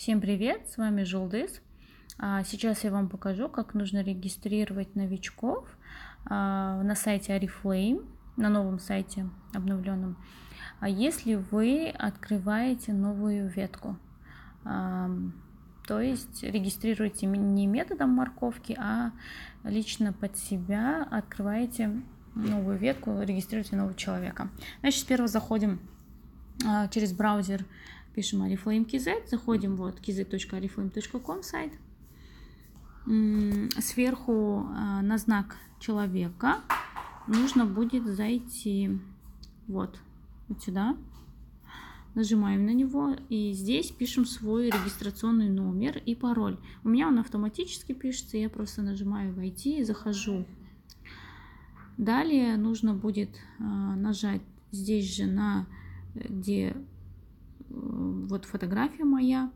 Всем привет, с вами Жулдыс. А, сейчас я вам покажу, как нужно регистрировать новичков а, на сайте Oriflame, на новом сайте обновленном. А если вы открываете новую ветку, то есть регистрируете не методом морковки, а лично под себя открываете новую ветку, регистрируете нового человека. Значит, сперва заходим через браузер пишем Oriflame KZ, заходим вот kz.oriflame.com сайт, сверху а, на знак человека нужно будет зайти вот, вот сюда, нажимаем на него и здесь пишем свой регистрационный номер и пароль. У меня он автоматически пишется, я просто нажимаю «Войти» и захожу. Далее нужно будет а, нажать здесь же на где вот фотография моя,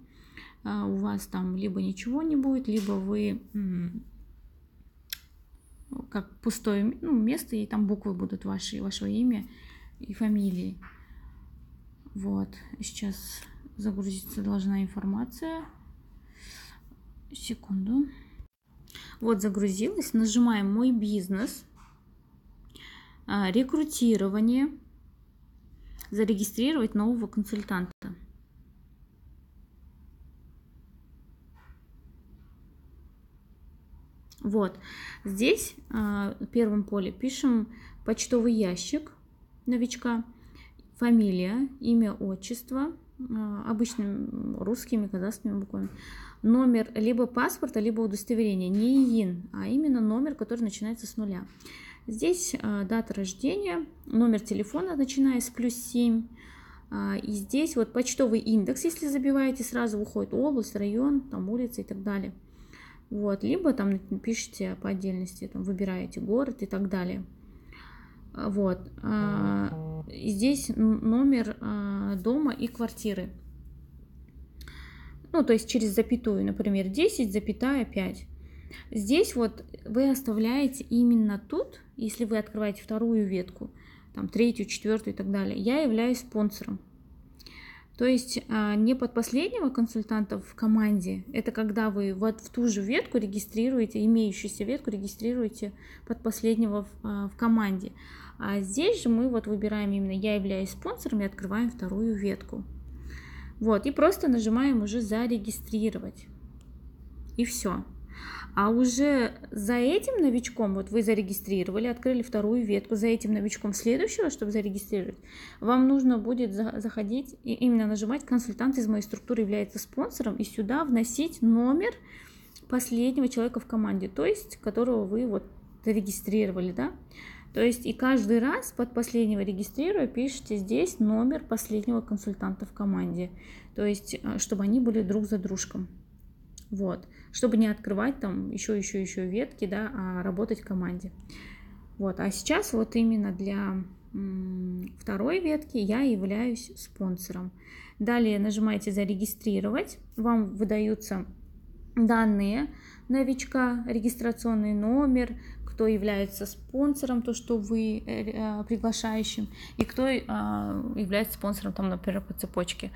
а, у вас там либо ничего не будет, либо вы как пустое ну, место, и там буквы будут ваши, ваше имя и фамилии. Вот, сейчас загрузиться должна информация. Секунду. Вот загрузилась. Нажимаем «Мой бизнес», а, «Рекрутирование», зарегистрировать нового консультанта. Вот, здесь а, в первом поле пишем почтовый ящик новичка, фамилия, имя, отчество, а, обычными русскими, казахскими буквами, номер либо паспорта, либо удостоверения, не ИИН, а именно номер, который начинается с нуля. Здесь а, дата рождения, номер телефона, начиная с плюс 7. А, и здесь вот почтовый индекс, если забиваете, сразу выходит область, район, там улица и так далее. Вот, либо там пишите по отдельности, там выбираете город и так далее. А, вот. Здесь номер дома и квартиры. Ну, то есть через запятую, например, 10, запятая 5. Здесь вот вы оставляете именно тут, если вы открываете вторую ветку, там третью, четвертую и так далее, я являюсь спонсором. То есть а, не под последнего консультанта в команде, это когда вы вот в ту же ветку регистрируете, имеющуюся ветку регистрируете под последнего в, а, в команде. А здесь же мы вот выбираем именно я являюсь спонсором и открываем вторую ветку. Вот, и просто нажимаем уже зарегистрировать. И все. А уже за этим новичком, вот вы зарегистрировали, открыли вторую ветку, за этим новичком следующего, чтобы зарегистрировать, вам нужно будет заходить и именно нажимать «Консультант из моей структуры является спонсором» и сюда вносить номер последнего человека в команде, то есть которого вы вот зарегистрировали, да. То есть и каждый раз под последнего регистрируя пишите здесь номер последнего консультанта в команде, то есть э, чтобы они были друг за дружком. Вот. Чтобы не открывать там еще, еще, еще ветки, да, а работать в команде. Вот. А сейчас вот именно для второй ветки я являюсь спонсором. Далее нажимаете «Зарегистрировать». Вам выдаются данные новичка, регистрационный номер, кто является спонсором, то, что вы э, э, приглашающим, и кто э, является спонсором, там, например, по цепочке.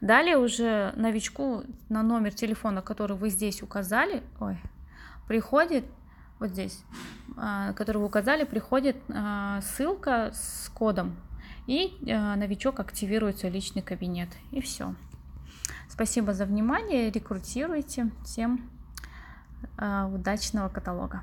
Далее уже новичку на номер телефона, который вы здесь указали, ой, приходит вот здесь, который вы указали, приходит ссылка с кодом, и новичок активируется личный кабинет, и все. Спасибо за внимание, рекрутируйте. Всем удачного каталога.